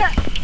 Marker!